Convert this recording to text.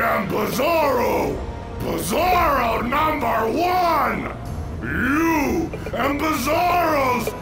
am Bizarro! Bizarro number one! You and Bizarro's